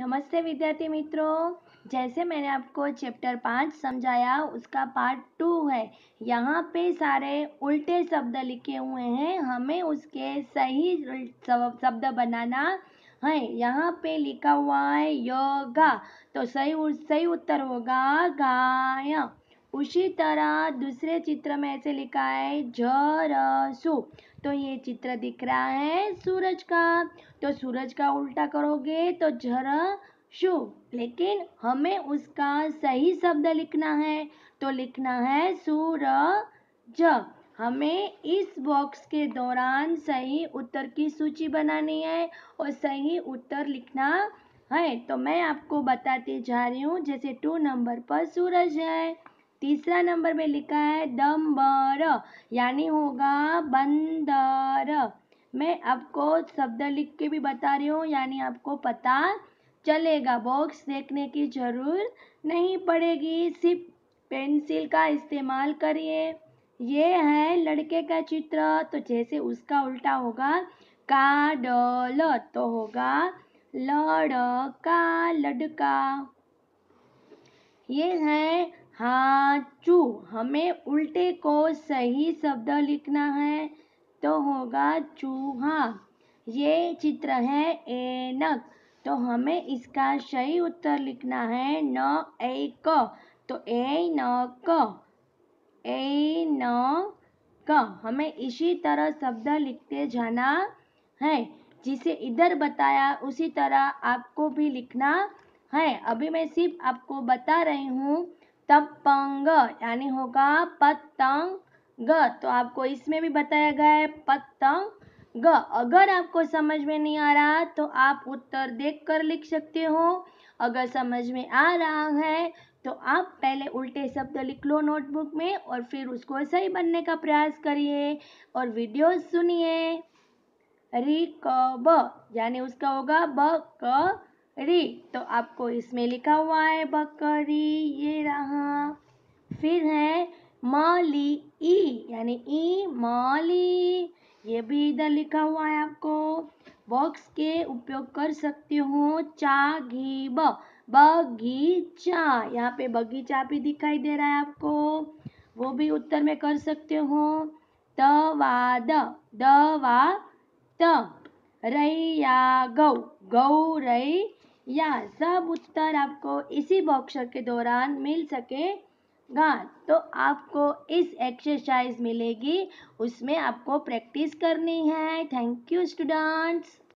नमस्ते विद्यार्थी मित्रों। जैसे मैंने आपको चैप्टर पाँच समझाया, उसका पार्ट टू है। यहाँ पे सारे उल्टे शब्द लिखे हुए हैं। हमें उसके सही शब्द बनाना है। यहाँ पे लिखा हुआ है योगा। तो सही सही उत्तर होगा गाय उसी तरह दूसरे चित्र में ऐसे लिखा है झरसु तो ये चित्र दिख रहा है सूरज का। तो सूरज का उल्टा करोगे तो झर शु लेकिन हमें उसका सही शब्द लिखना है। तो लिखना है सूर सूरज हमें इस बॉक्स के दौरान सही उत्तर की सूची बनानी है और सही उत्तर लिखना है। तो मैं आपको बताती जा रही हूँ, जैसे टू नंबर पर सूरज है। तीसरा नंबर में लिखा है दम्बर यानी होगा बंदर। मैं आपको शब्द लिख के भी बता रही हूँ, यानी आपको पता चलेगा। बॉक्स देखने की ज़रूर नहीं पड़ेगी। सिर्फ़ पेंसिल का इस्तेमाल करिए। ये है लड़के का चित्र तो जैसे उसका उल्टा होगा का डल तो होगा लड़का लड़का। ये है हाचू हमें उल्टे को सही शब्द लिखना है तो होगा चूहा। ये चित्र है एनक तो हमें इसका सही उत्तर लिखना है न एक तो ए न क ए न क। हमें इसी तरह शब्द लिखते जाना है, जिसे इधर बताया उसी तरह आपको भी लिखना है। अभी मैं सिर्फ़ आपको बता रही हूँ तपंग यानी होगा पतंग। ग तो आपको इसमें भी बताया गया है, पतंग। ग अगर आपको समझ में नहीं आ रहा तो आप उत्तर देख कर लिख सकते हो। अगर समझ में आ रहा है तो आप पहले उल्टे शब्द लिख लो नोटबुक में और फिर उसको सही बनने का प्रयास करिए और वीडियो सुनिए। री क ब यानी उसका होगा ब क री तो आपको इसमें लिखा हुआ है बकरी, ये रहा फिर है माली ई, यानी ई माली। ये भी इधर लिखा हुआ है आपको। बॉक्स के उपयोग कर सकते हो चा, घी, ब। बगीचा, यहाँ पे बगीचा भी दिखाई दे रहा है आपको। वो भी उत्तर में कर सकते हो। तवा द दवा त गौ गौ रई या सब उत्तर आपको इसी बॉक्सर के दौरान मिल सकेगा तो आपको इस एक्सरसाइज मिलेगी उसमें आपको प्रैक्टिस करनी है। Thank you students